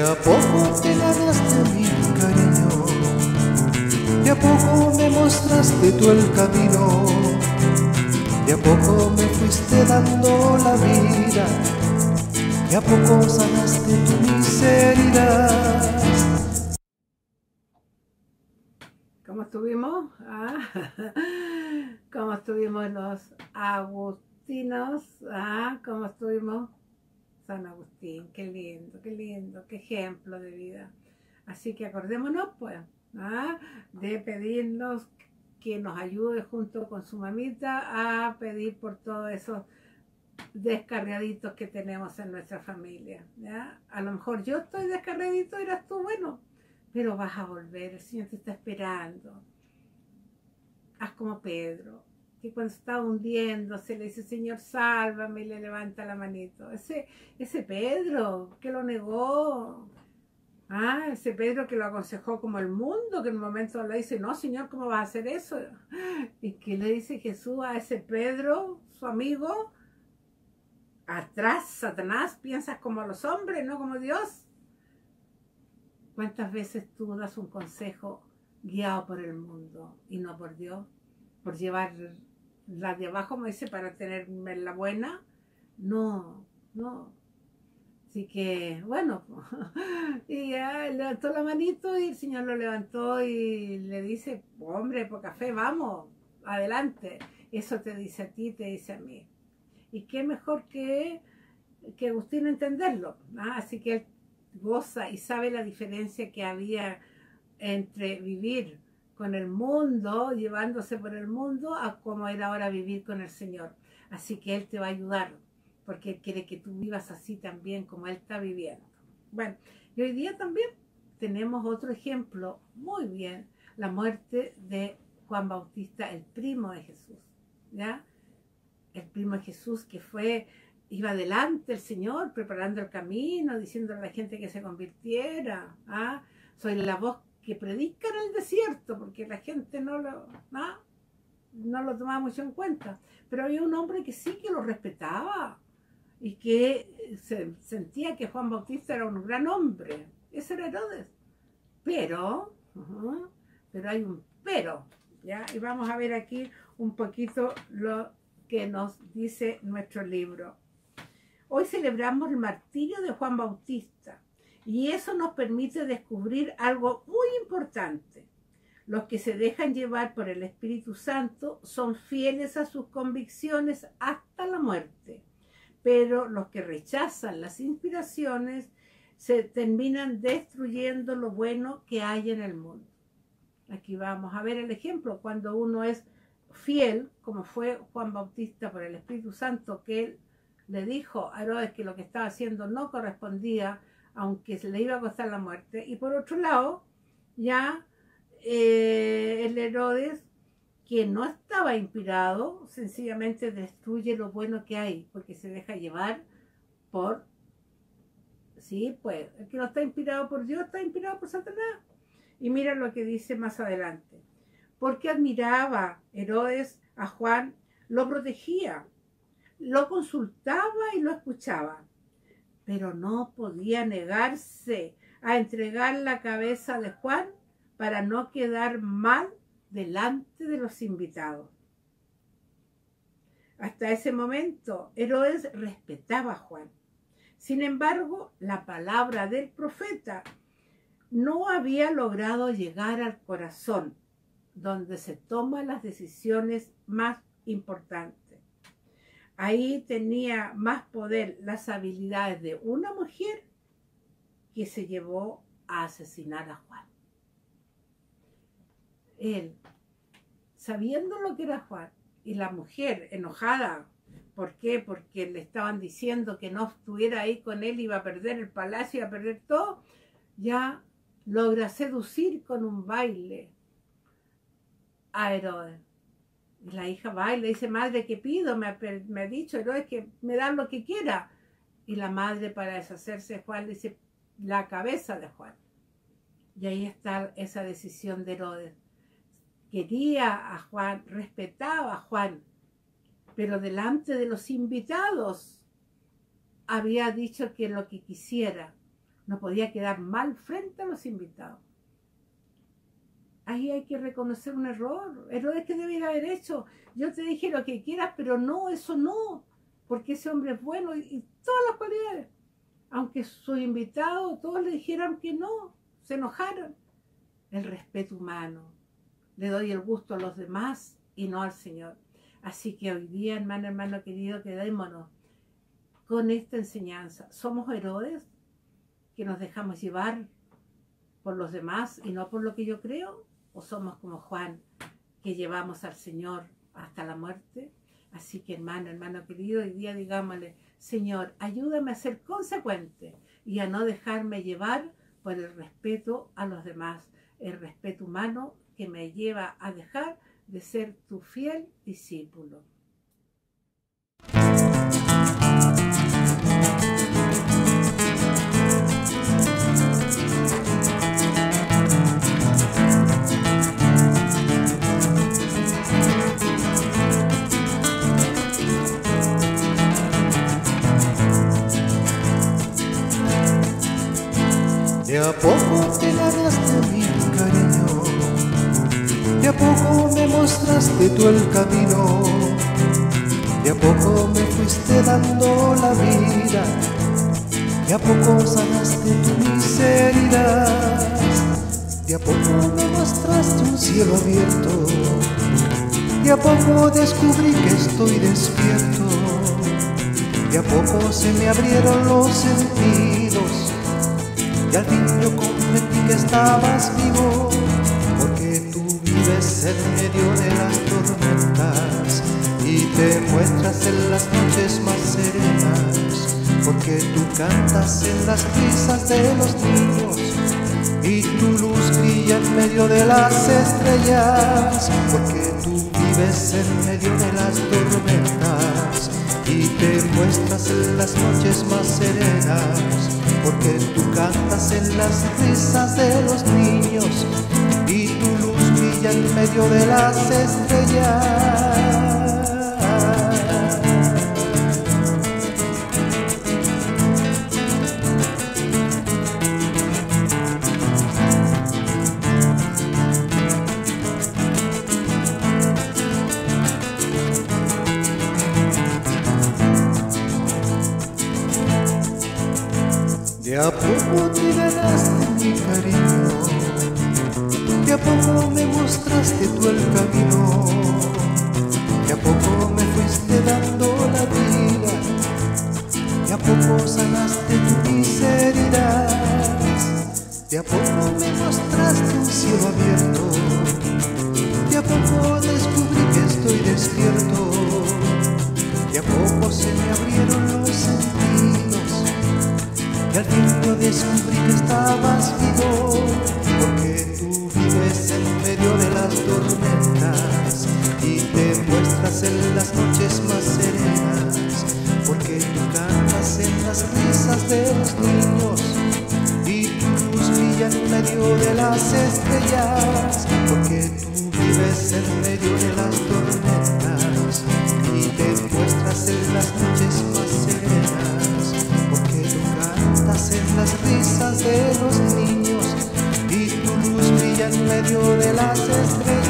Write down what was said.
a poco te ganaste mi cariño, de a poco me mostraste tú el camino, de a poco me fuiste dando la vida, de a poco sanaste tu miseria. ¿Cómo estuvimos? Ah, ¿Cómo estuvimos los agustinos? Ah, ¿Cómo estuvimos? San Agustín, qué lindo, qué lindo, qué ejemplo de vida. Así que acordémonos, pues, ¿ah? de pedirnos que nos ayude junto con su mamita a pedir por todos esos descargaditos que tenemos en nuestra familia. ¿ya? A lo mejor yo estoy descargadito, eras tú, bueno, pero vas a volver, el Señor te está esperando. Haz como Pedro, que cuando está hundiéndose le dice, Señor, sálvame, y le levanta la manito. Ese, ese Pedro que lo negó, ah, ese Pedro que lo aconsejó como el mundo, que en un momento le dice, no, Señor, ¿cómo vas a hacer eso? Y que le dice Jesús a ese Pedro, su amigo, atrás, Satanás, piensas como los hombres, no como Dios. ¿Cuántas veces tú das un consejo guiado por el mundo y no por Dios? Por llevar la de abajo, me dice, para tenerme la buena. No, no. Así que, bueno, y ya levantó la manito y el Señor lo levantó y le dice, hombre, por café, vamos, adelante. Eso te dice a ti, te dice a mí. Y qué mejor que, que Agustín entenderlo. Así que él goza y sabe la diferencia que había entre vivir con el mundo, llevándose por el mundo, a cómo era ahora vivir con el Señor. Así que Él te va a ayudar, porque Él quiere que tú vivas así también como Él está viviendo. Bueno, y hoy día también tenemos otro ejemplo, muy bien, la muerte de Juan Bautista, el primo de Jesús, ¿ya? El primo de Jesús que fue, iba delante el Señor, preparando el camino, diciendo a la gente que se convirtiera, ¿ah? Soy la voz que predica en el desierto, porque la gente no lo, ¿no? no lo tomaba mucho en cuenta. Pero había un hombre que sí que lo respetaba y que se, sentía que Juan Bautista era un gran hombre. Ese era Herodes. Pero, pero hay un pero, ¿ya? Y vamos a ver aquí un poquito lo que nos dice nuestro libro. Hoy celebramos el martirio de Juan Bautista y eso nos permite descubrir algo muy importante. Los que se dejan llevar por el Espíritu Santo son fieles a sus convicciones hasta la muerte, pero los que rechazan las inspiraciones se terminan destruyendo lo bueno que hay en el mundo. Aquí vamos a ver el ejemplo, cuando uno es fiel, como fue Juan Bautista por el Espíritu Santo, que él le dijo a Herodes que lo que estaba haciendo no correspondía aunque se le iba a costar la muerte. Y por otro lado, ya eh, el Herodes, que no estaba inspirado, sencillamente destruye lo bueno que hay, porque se deja llevar por... Sí, pues, el que no está inspirado por Dios está inspirado por Satanás. Y mira lo que dice más adelante. Porque admiraba Herodes a Juan, lo protegía, lo consultaba y lo escuchaba pero no podía negarse a entregar la cabeza de Juan para no quedar mal delante de los invitados. Hasta ese momento, Herodes respetaba a Juan. Sin embargo, la palabra del profeta no había logrado llegar al corazón, donde se toman las decisiones más importantes. Ahí tenía más poder las habilidades de una mujer que se llevó a asesinar a Juan. Él, sabiendo lo que era Juan, y la mujer enojada, ¿por qué? Porque le estaban diciendo que no estuviera ahí con él, iba a perder el palacio, iba a perder todo, ya logra seducir con un baile a Herodes. Y la hija va y le dice, madre, ¿qué pido? Me ha, dicho es que me dan lo que quiera. Y la madre para deshacerse de Juan dice, la cabeza de Juan. Y ahí está esa decisión de Herodes. Quería a Juan, respetaba a Juan, pero delante de los invitados había dicho que lo que quisiera, no podía quedar mal frente a los invitados. Ahí hay que reconocer un error, errores que debiera haber hecho. Yo te dije lo que quieras, pero no, eso no, porque ese hombre es bueno y, todas las cualidades. Aunque sus invitados todos le dijeron que no, se enojaron. El respeto humano. Le doy el gusto a los demás y no al Señor. Así que hoy día, hermano, hermano querido, quedémonos con esta enseñanza. Somos héroes que nos dejamos llevar por los demás y no por lo que yo creo, o somos como Juan, que llevamos al Señor hasta la muerte. Así que hermano, hermano querido, hoy día digámosle, Señor, ayúdame a ser consecuente y a no dejarme llevar por el respeto a los demás, el respeto humano que me lleva a dejar de ser tu fiel discípulo. Mostraste tú el camino, de a poco me fuiste dando la vida, de a poco sanaste tu miseria, de a poco me mostraste un cielo abierto, de a poco descubrí que estoy despierto, de a poco se me abrieron los sentidos. Y al fin yo comprendí que estabas vivo, vives en medio de las tormentas y te muestras en las noches más serenas, porque tú cantas en las risas de los niños y tu luz brilla en medio de las estrellas, porque tú vives en medio de las tormentas y te muestras en las noches más serenas porque tú cantas en las risas de los niños y en medio de las estrellas. De a poco te ganaste mi cariño, a poco me mostraste tú el camino, de a poco me fuiste dando la vida, de a poco sanaste tu miseria, de a poco me mostraste un cielo abierto, de a poco y tu luz brilla en medio de las estrellas, porque tú vives en medio de las tormentas y te muestras en las noches más serenas, porque tú cantas en las risas de los niños y tu luz brilla en medio de las estrellas.